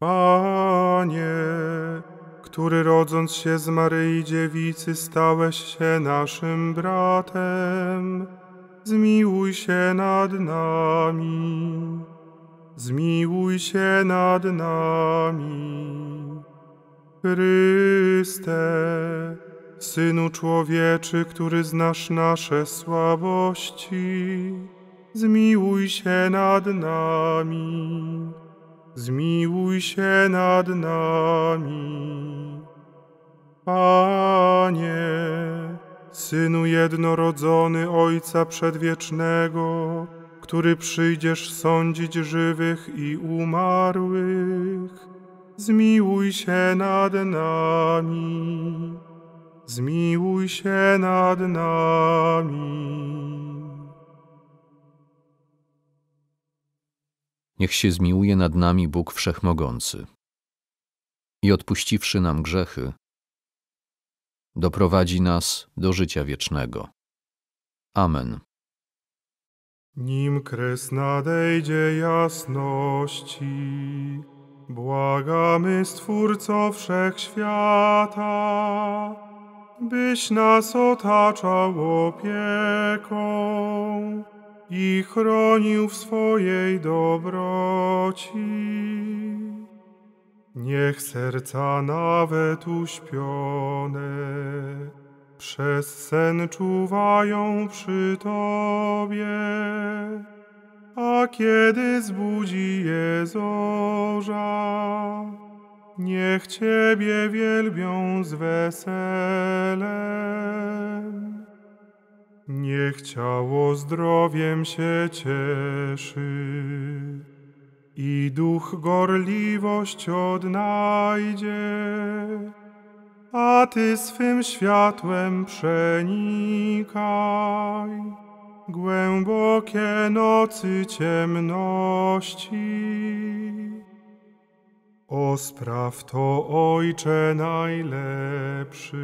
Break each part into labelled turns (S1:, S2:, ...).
S1: Panie, który rodząc się z Maryi Dziewicy stałeś się naszym bratem, zmiłuj się nad nami, zmiłuj się nad nami. Chryste, Synu Człowieczy, który znasz nasze słabości, zmiłuj się nad nami zmiłuj się nad nami. Panie, Synu jednorodzony Ojca Przedwiecznego, który przyjdziesz sądzić żywych i umarłych, zmiłuj się nad nami. Zmiłuj się nad nami.
S2: Niech się zmiłuje nad nami Bóg Wszechmogący i odpuściwszy nam grzechy, doprowadzi nas do życia wiecznego. Amen.
S1: Nim kres nadejdzie jasności, błagamy Stwórco Wszechświata, byś nas otaczał opieką i chronił w swojej dobroci. Niech serca nawet uśpione przez sen czuwają przy Tobie, a kiedy zbudzi je zorza, niech Ciebie wielbią z weselem. Niech ciało zdrowiem się cieszy i duch gorliwość odnajdzie, a Ty swym światłem przenikaj głębokie nocy ciemności. O spraw to Ojcze najlepszy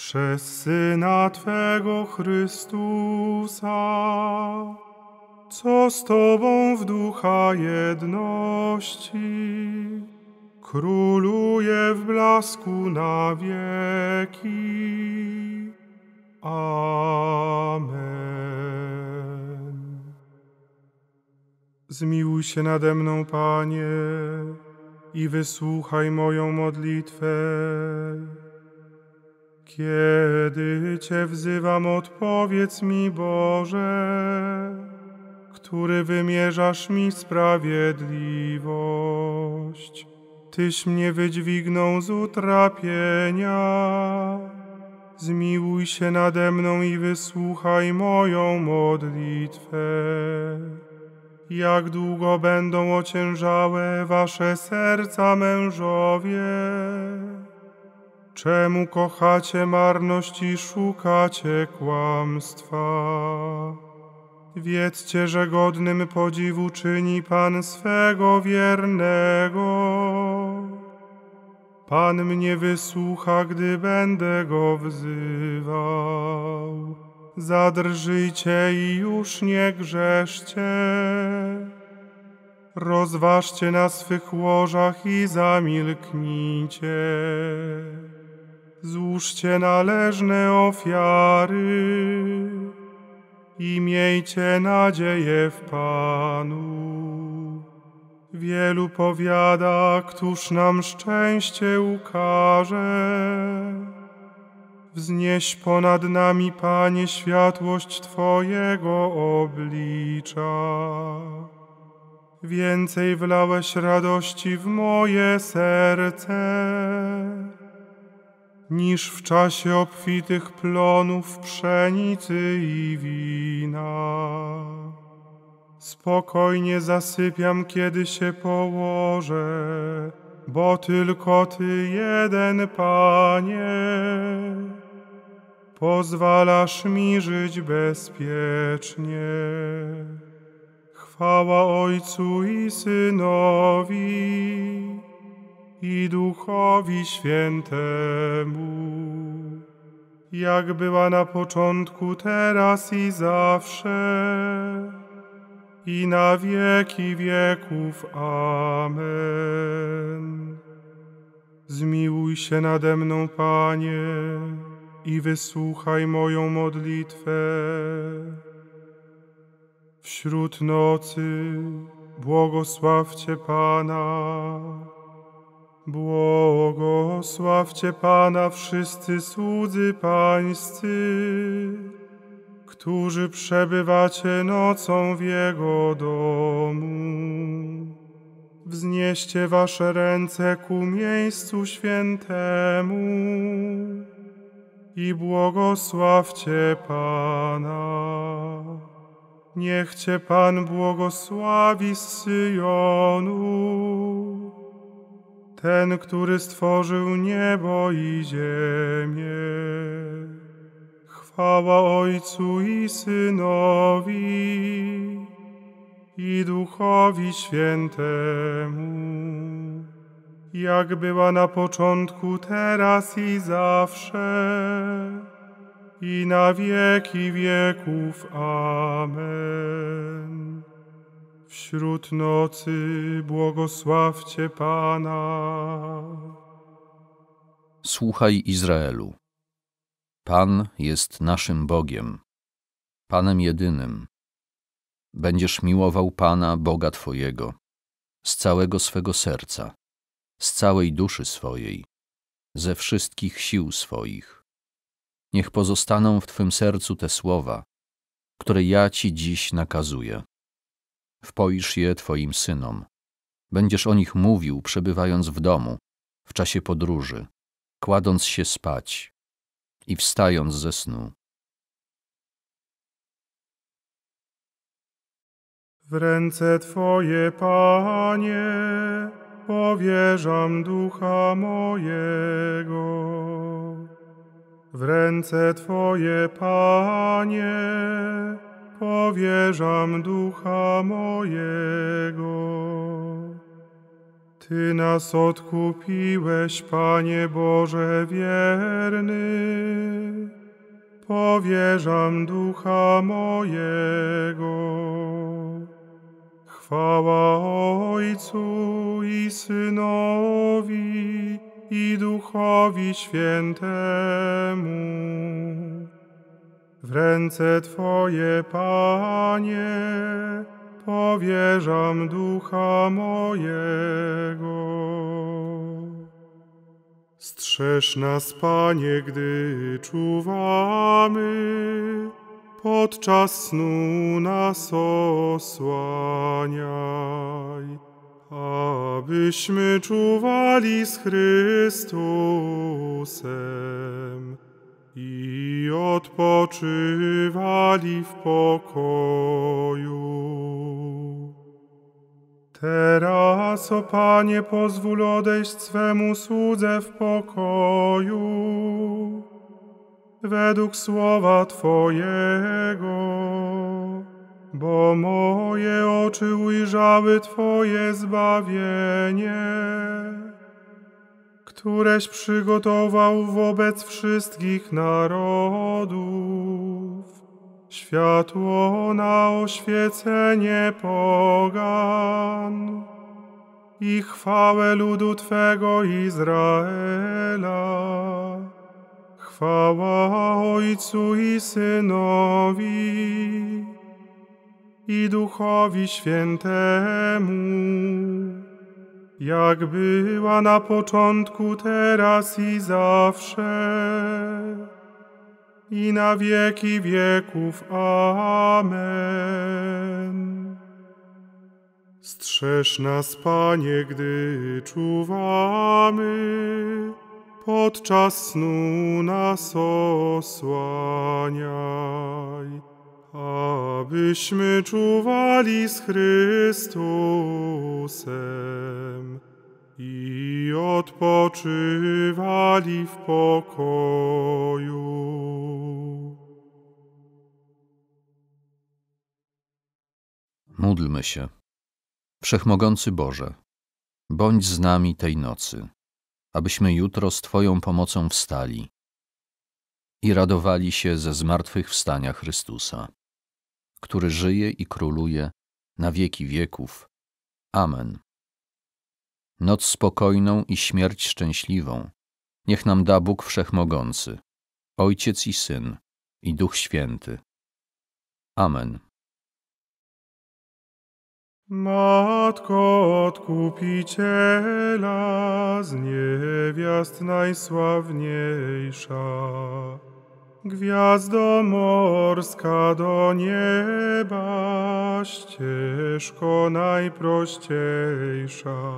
S1: przez Syna Twego Chrystusa, co z Tobą w ducha jedności, króluje w blasku na wieki. Amen. Zmiłuj się nade mną, Panie, i wysłuchaj moją modlitwę kiedy Cię wzywam, odpowiedz mi, Boże, który wymierzasz mi sprawiedliwość. Tyś mnie wydźwignął z utrapienia. Zmiłuj się nade mną i wysłuchaj moją modlitwę. Jak długo będą ociężałe wasze serca, mężowie? Czemu kochacie marność i szukacie kłamstwa? Wiedzcie, że godnym podziwu czyni Pan swego wiernego. Pan mnie wysłucha, gdy będę go wzywał. Zadrżyjcie i już nie grzeszcie. Rozważcie na swych łożach i zamilknijcie złóżcie należne ofiary i miejcie nadzieję w Panu. Wielu powiada, któż nam szczęście ukaże. Wznieś ponad nami, Panie, światłość Twojego oblicza. Więcej wlałeś radości w moje serce, niż w czasie obfitych plonów pszenicy i wina. Spokojnie zasypiam, kiedy się położę, bo tylko Ty jeden, Panie, pozwalasz mi żyć bezpiecznie. Chwała Ojcu i Synowi i Duchowi Świętemu, jak była na początku, teraz i zawsze, i na wieki wieków. Amen. Zmiłuj się nade mną, Panie, i wysłuchaj moją modlitwę. Wśród nocy błogosławcie Pana. Błogosławcie Pana wszyscy słudzy Pańscy, którzy przebywacie nocą w Jego domu. Wznieście wasze ręce ku miejscu świętemu i błogosławcie Pana. Niech Cię Pan błogosławi Syjonu, ten, który stworzył niebo i ziemię. Chwała Ojcu i Synowi i Duchowi Świętemu, jak była na początku, teraz i zawsze, i na wieki wieków. Amen. Wśród nocy błogosławcie Pana.
S2: Słuchaj Izraelu. Pan jest naszym Bogiem, Panem jedynym. Będziesz miłował Pana, Boga Twojego, z całego swego serca, z całej duszy swojej, ze wszystkich sił swoich. Niech pozostaną w Twym sercu te słowa, które ja Ci dziś nakazuję. Wpoisz je Twoim synom. Będziesz o nich mówił, przebywając w domu, w czasie podróży, kładąc się spać i wstając ze snu.
S1: W ręce Twoje, Panie, powierzam ducha mojego. W ręce Twoje, Panie, powierzam ducha mojego. Ty nas odkupiłeś, Panie Boże wierny. Powierzam ducha mojego. Chwała Ojcu i Synowi i Duchowi Świętemu. W ręce Twoje, Panie, powierzam ducha mojego. Strzeż nas, Panie, gdy czuwamy, podczas snu nas osłaniaj, abyśmy czuwali z Chrystusem i odpoczywali w pokoju. Teraz, o Panie, pozwól odejść swemu słudze w pokoju, według słowa Twojego, bo moje oczy ujrzały Twoje zbawienie, któreś przygotował wobec wszystkich narodów światło na oświecenie pogan i chwałę ludu Twego Izraela. Chwała Ojcu i Synowi i Duchowi Świętemu, jak była na początku, teraz i zawsze i na wieki wieków. Amen. Strzeż nas, Panie, gdy czuwamy, podczas snu nas osłaniaj, abyśmy czuwali z Chrystusem i odpoczywali w pokoju.
S2: Módlmy się. Wszechmogący Boże, bądź z nami tej nocy, abyśmy jutro z Twoją pomocą wstali i radowali się ze zmartwychwstania Chrystusa, który żyje i króluje na wieki wieków. Amen. Noc spokojną i śmierć szczęśliwą niech nam da Bóg Wszechmogący, Ojciec i Syn i Duch Święty. Amen.
S1: Matko Odkupiciela, z niewiast najsławniejsza, Gwiazdo morska do nieba, ścieżko najprościejsza.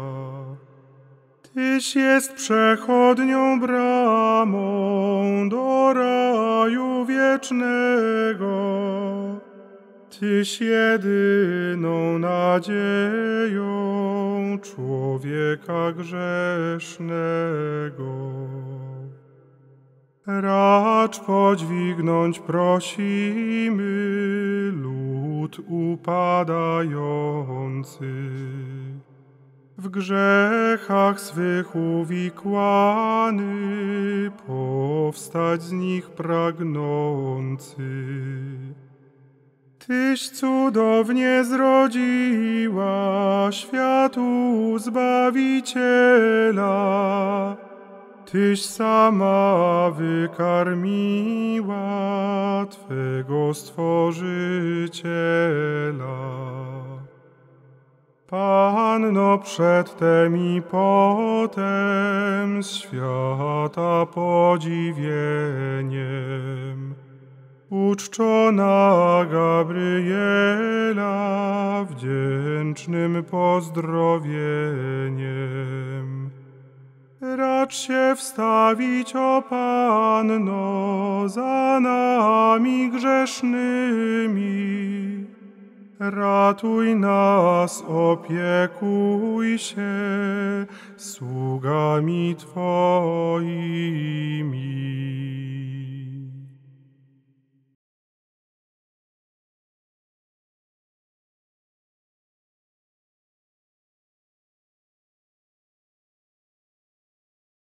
S1: Tyś jest przechodnią bramą do raju wiecznego, Tyś jedyną nadzieją człowieka grzesznego. Racz podźwignąć prosimy lud upadający, w grzechach swych uwikłany, powstać z nich pragnący. Tyś cudownie zrodziła światu Zbawiciela, Tyś sama wykarmiła Twego Stworzyciela. Panno przedtem i potem świata podziwieniem, uczczona Gabriela wdzięcznym pozdrowieniem. Racz się wstawić, o Panno, za nami grzesznymi. Ratuj nas, opiekuj się sługami Twoimi.